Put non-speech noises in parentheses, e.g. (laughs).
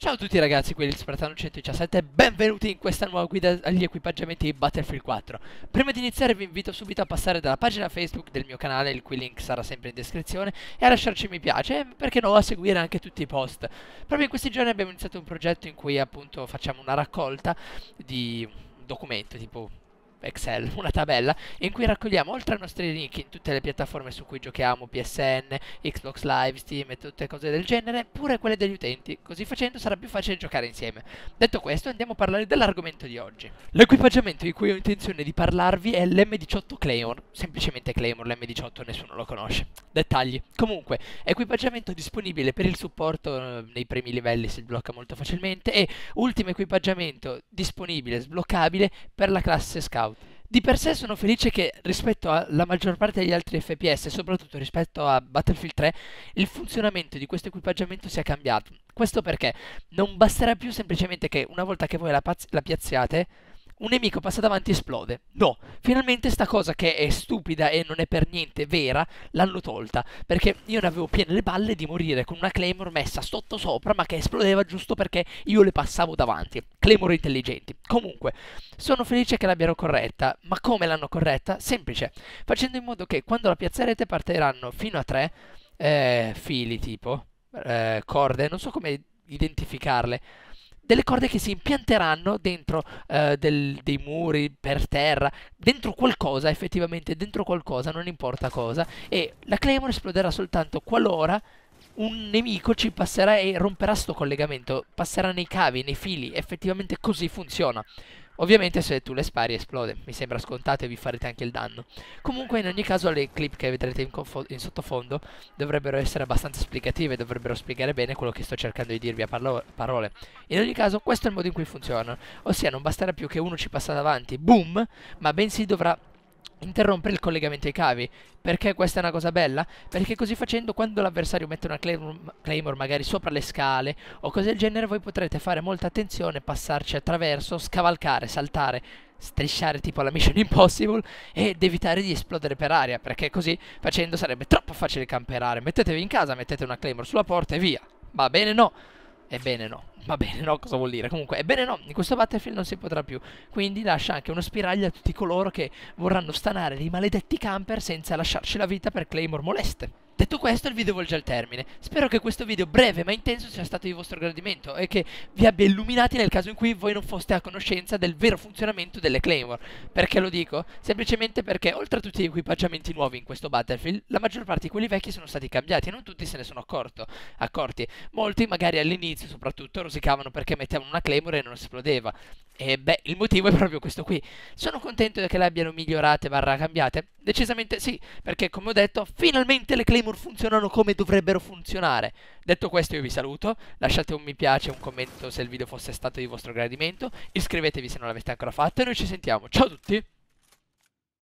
Ciao a tutti ragazzi, qui è Spartano 117 e benvenuti in questa nuova guida agli equipaggiamenti di Battlefield 4. Prima di iniziare vi invito subito a passare dalla pagina Facebook del mio canale, il cui link sarà sempre in descrizione, e a lasciarci mi piace, e perché no a seguire anche tutti i post. Proprio in questi giorni abbiamo iniziato un progetto in cui appunto facciamo una raccolta di un documento tipo Excel, (laughs) una tabella in cui raccogliamo oltre ai nostri link in tutte le piattaforme su cui giochiamo, PSN, Xbox Live, Steam e tutte cose del genere, pure quelle degli utenti. Così facendo sarà più facile giocare insieme. Detto questo, andiamo a parlare dell'argomento di oggi. L'equipaggiamento di cui ho intenzione di parlarvi è l'M18 Claymore, semplicemente Claymore, l'M18 nessuno lo conosce. Dettagli. Comunque, equipaggiamento disponibile per il supporto eh, nei primi livelli si sblocca molto facilmente e ultimo equipaggiamento disponibile, sbloccabile per la classe Scout di per sé sono felice che rispetto alla maggior parte degli altri FPS, soprattutto rispetto a Battlefield 3, il funzionamento di questo equipaggiamento sia cambiato. Questo perché non basterà più semplicemente che una volta che voi la, la piazziate, un nemico passa davanti e esplode. No, finalmente sta cosa che è stupida e non è per niente vera, l'hanno tolta. Perché io ne avevo piene le balle di morire con una Claymore messa sotto sopra, ma che esplodeva giusto perché io le passavo davanti. Claymore intelligenti. Comunque, sono felice che l'abbiano corretta. Ma come l'hanno corretta? Semplice. Facendo in modo che quando la piazzerete partiranno fino a tre eh, fili tipo, eh, corde, non so come identificarle delle corde che si impianteranno dentro eh, del, dei muri, per terra, dentro qualcosa, effettivamente dentro qualcosa, non importa cosa, e la Claymore esploderà soltanto qualora un nemico ci passerà e romperà sto collegamento, passerà nei cavi, nei fili, effettivamente così funziona. Ovviamente se tu le spari esplode, mi sembra scontato e vi farete anche il danno. Comunque in ogni caso le clip che vedrete in, in sottofondo dovrebbero essere abbastanza esplicative, dovrebbero spiegare bene quello che sto cercando di dirvi a parole. In ogni caso questo è il modo in cui funziona, ossia non basterà più che uno ci passa davanti, boom, ma bensì dovrà interrompere il collegamento ai cavi. Perché questa è una cosa bella? Perché così facendo quando l'avversario mette una claymore, magari sopra le scale o cose del genere voi potrete fare molta attenzione, passarci attraverso, scavalcare, saltare, strisciare tipo la Mission Impossible ed evitare di esplodere per aria perché così facendo sarebbe troppo facile camperare. Mettetevi in casa, mettete una claymore sulla porta e via. Va bene no? Ebbene no. Va bene, no, cosa vuol dire? Comunque, ebbene no, in questo Battlefield non si potrà più. Quindi lascia anche uno spiraglio a tutti coloro che vorranno stanare dei maledetti camper senza lasciarci la vita per Claymore moleste. Detto questo il video volge al termine, spero che questo video breve ma intenso sia stato di vostro gradimento e che vi abbia illuminati nel caso in cui voi non foste a conoscenza del vero funzionamento delle Claymore. Perché lo dico? Semplicemente perché oltre a tutti gli equipaggiamenti nuovi in questo Battlefield, la maggior parte di quelli vecchi sono stati cambiati e non tutti se ne sono accorto, accorti. Molti magari all'inizio soprattutto rosicavano perché mettevano una Claymore e non esplodeva. E beh, il motivo è proprio questo qui. Sono contento che le abbiano migliorate barra cambiate? Decisamente sì, perché come ho detto, finalmente le Claymore funzionano come dovrebbero funzionare. Detto questo io vi saluto, lasciate un mi piace un commento se il video fosse stato di vostro gradimento, iscrivetevi se non l'avete ancora fatto e noi ci sentiamo. Ciao a tutti!